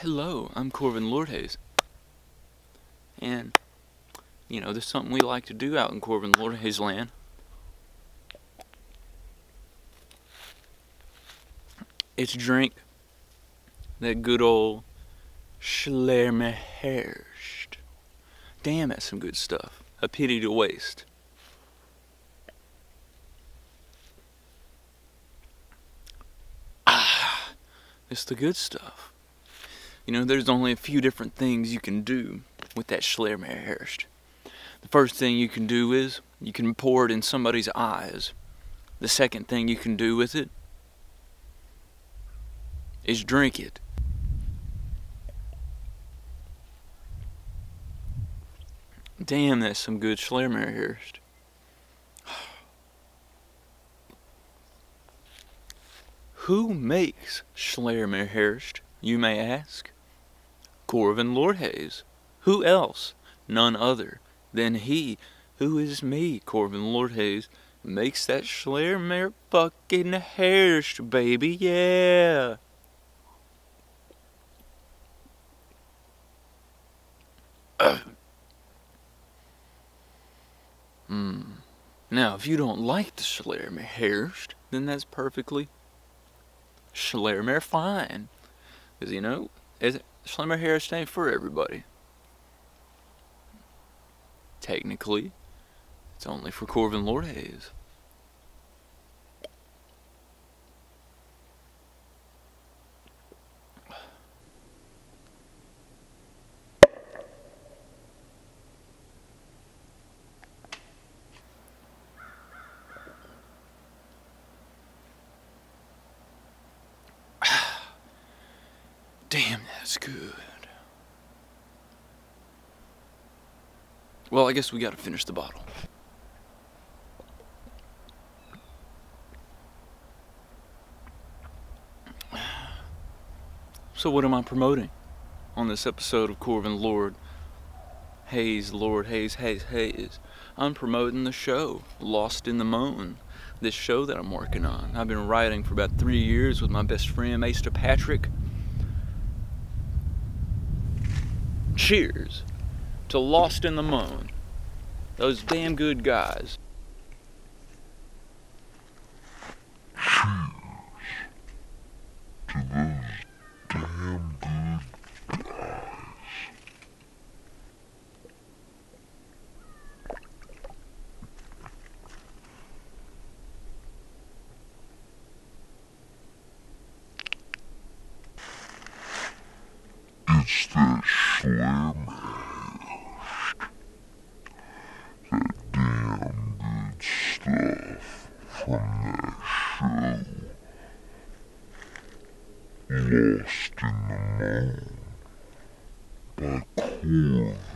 Hello, I'm Corvon Lordhaze. And, you know, there's something we like to do out in Corvon Lordhaze land. It's drink that good old Schleiermacherst. Damn, that's some good stuff. A pity to waste. Ah, it's the good stuff. You know, there's only a few different things you can do with that Schleiermacherst. The first thing you can do is you can pour it in somebody's eyes. The second thing you can do with it is drink it. Damn, that's some good Schleiermacherst. Who makes Schleiermacherst, you may ask? Corvon Lordhaze. Who else? None other than he who is me, Corvon Lordhaze, makes that Schleiermacher fucking Herst, baby, yeah. Hmm. Now, if you don't like the Schleiermacherst, then that's perfectly Schleiermacher fine. Because, you know, Schleiermacherst ain't for everybody. Technically, it's only for Corvon Lordhaze. Damn, that's good. Well, I guess we gotta finish the bottle. So what am I promoting on this episode of Corvon Lord Hayes, Lord Hayes, Hayes, Hayes? I'm promoting the show, Lost in the Moan. This show that I'm working on. I've been writing for about three years with my best friend, Maester Patrick. Cheers to Lost in the Moan. Those damn good guys. Cheers to those damn good guys. It's that slim That damn good stuff from that show. Lost in the Moan by Corvon.